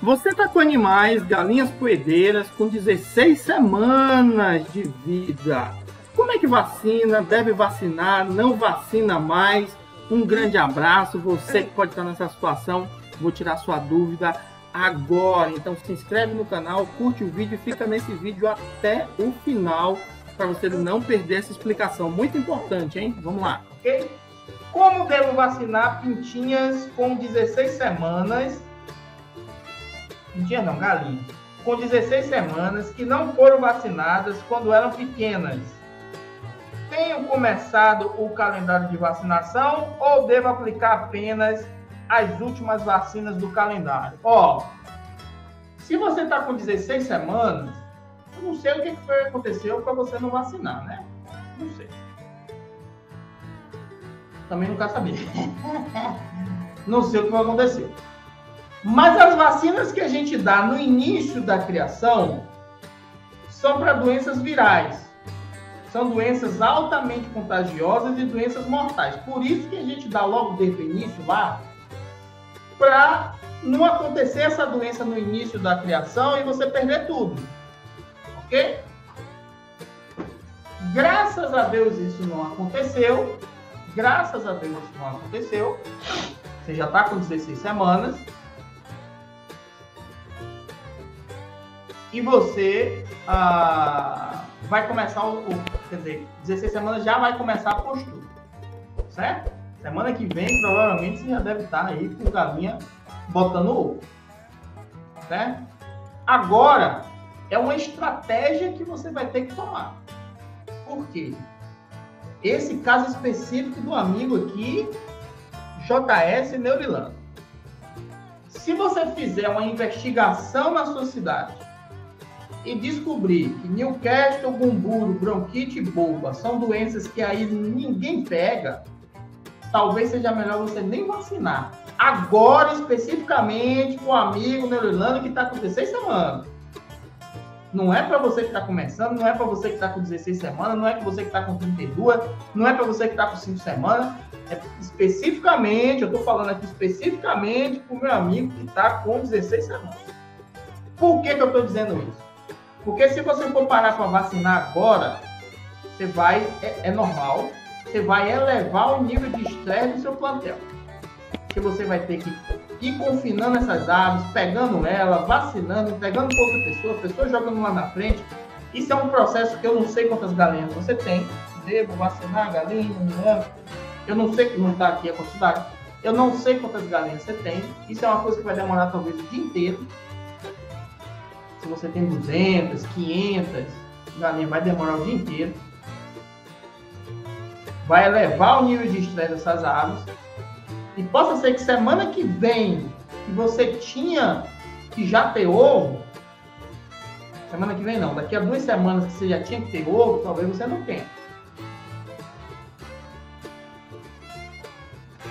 Você está com animais, galinhas poedeiras, com 16 semanas de vida. Como é que vacina? Deve vacinar? Não vacina mais? Um grande abraço. Você que pode estar nessa situação, vou tirar sua dúvida agora. Então se inscreve no canal, curte o vídeo e fica nesse vídeo até o final para você não perder essa explicação. Muito importante, hein? Vamos lá. Como devo vacinar pintinhas com 16 semanas Pintinhas não, galinhas. Com 16 semanas que não foram vacinadas quando eram pequenas. Tenho começado o calendário de vacinação ou devo aplicar apenas as últimas vacinas do calendário? Ó, se você está com 16 semanas, eu não sei o que foi aconteceu para você não vacinar, né? Não sei. Também não quero saber. não sei o que aconteceu. Mas as vacinas que a gente dá no início da criação são para doenças virais. São doenças altamente contagiosas e doenças mortais. Por isso que a gente dá logo desde o início lá, para não acontecer essa doença no início da criação e você perder tudo. Ok? Graças a Deus isso não aconteceu. Graças a Deus isso não aconteceu. Você já está com 16 semanas. E você ah, vai começar o, o, Quer dizer, 16 semanas já vai começar a postura. Certo? Semana que vem, provavelmente, você já deve estar aí com galinha botando ovo. Certo? Agora, é uma estratégia que você vai ter que tomar. Por quê? Esse caso específico do amigo aqui, JS Neurilano. Se você fizer uma investigação na sua cidade e descobrir que Newcastle, Bumburo, bronquite e bulba são doenças que aí ninguém pega, talvez seja melhor você nem vacinar. Agora, especificamente, com o amigo Neurolano que está com 16 semanas. Não é para você que está começando, não é para você que está com 16 semanas, não é para você que está com 32, não é para você que está com 5 semanas. É especificamente, eu estou falando aqui especificamente para o meu amigo que está com 16 semanas. Por que, que eu estou dizendo isso? Porque se você for parar para vacinar agora, você vai, é, é, normal, você vai elevar o nível de estresse do seu plantel. Porque você vai ter que ir confinando essas aves, pegando ela, vacinando, pegando outra pessoa, pessoa jogando lá na frente. Isso é um processo que eu não sei quantas galinhas você tem. Devo vacinar a galinha, não Eu não sei que não está aqui a quantidade. Eu não sei quantas galinhas você tem. Isso é uma coisa que vai demorar talvez o dia inteiro você tem 200, 500 galinhas, vai demorar o dia inteiro. Vai elevar o nível de estresse dessas aves. E possa ser que semana que vem, que você tinha que já ter ovo, semana que vem não, daqui a duas semanas que você já tinha que ter ovo, talvez você não tenha.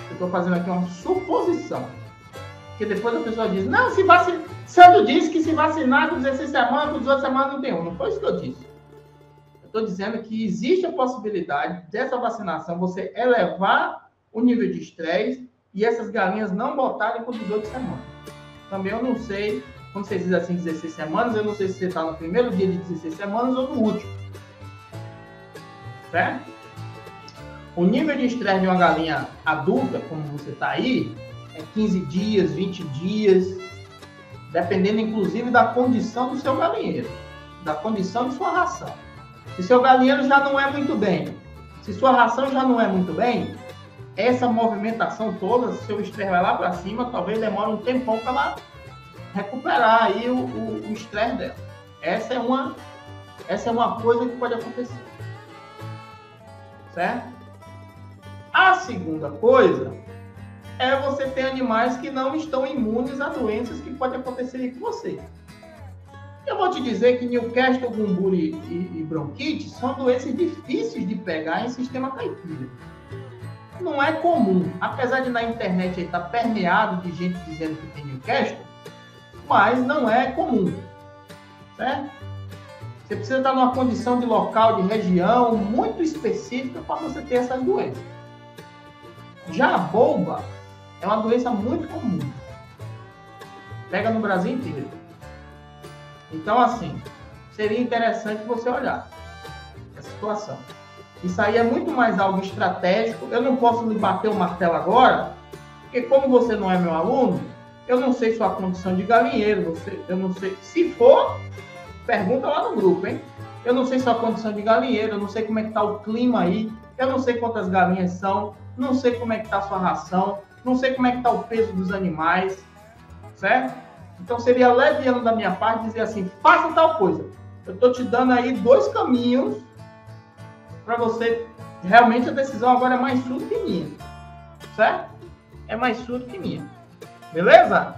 Eu estou fazendo aqui uma suposição. Porque depois a pessoa diz, não, se vacinar. Sandro disse que se vacinar com 16 semanas, com 18 semanas não tem um. Não foi isso que eu disse. Eu estou dizendo que existe a possibilidade dessa vacinação você elevar o nível de estresse e essas galinhas não botarem com 18 semanas. Também eu não sei, quando vocês dizem assim 16 semanas, eu não sei se você está no primeiro dia de 16 semanas ou no último. Certo? O nível de estresse de uma galinha adulta, como você está aí, é 15 dias, 20 dias, dependendo inclusive da condição do seu galinheiro, da condição de sua ração. Se seu galinheiro já não é muito bem, se sua ração já não é muito bem, essa movimentação toda, seu estresse vai lá para cima, talvez demore um tempão para ela recuperar aí o estresse dela. Essa é uma essa é uma coisa que pode acontecer. Certo? A segunda coisa é você ter animais que não estão imunes a doenças que podem acontecer com você. Eu vou te dizer que Newcastle, Gumburi e, e bronquite são doenças difíceis de pegar em sistema caipira. Não é comum, apesar de na internet estar tá permeado de gente dizendo que tem Newcastle, mas não é comum, certo? Você precisa estar numa condição de local, de região muito específica para você ter essas doenças. Já a bomba é uma doença muito comum. Pega no Brasil inteiro. Então, assim, seria interessante você olhar essa situação. Isso aí é muito mais algo estratégico. Eu não posso lhe bater o martelo agora, porque como você não é meu aluno, eu não sei sua condição de galinheiro, você, eu não sei. Se for, pergunta lá no grupo, hein? Eu não sei sua condição de galinheiro, eu não sei como é que tá o clima aí, eu não sei quantas galinhas são, não sei como é que tá sua ração, não sei como é que tá o peso dos animais, certo? Então seria leviano da minha parte dizer assim, faça tal coisa. Eu estou te dando aí dois caminhos para você. Realmente a decisão agora é mais sua que minha, certo? É mais sua que minha. Beleza?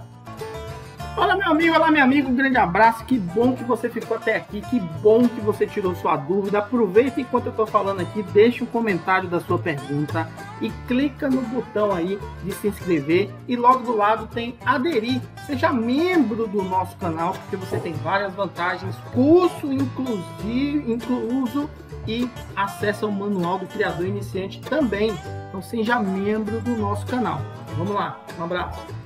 Olá, meu amigo, olá, meu amigo, um grande abraço. Que bom que você ficou até aqui, que bom que você tirou sua dúvida. Aproveita enquanto eu estou falando aqui, deixa um comentário da sua pergunta e clica no botão aí de se inscrever e logo do lado tem aderir. Seja membro do nosso canal, porque você tem várias vantagens, curso inclusive, incluso e acesso ao manual do criador iniciante também. Então seja membro do nosso canal. Vamos lá, um abraço.